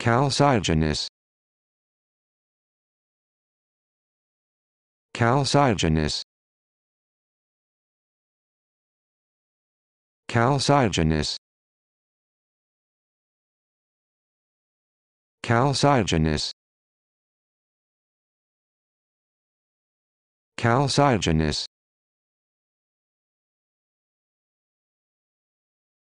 Calcigenous Calcigenous Calcigenous Calcigenous Calcigenous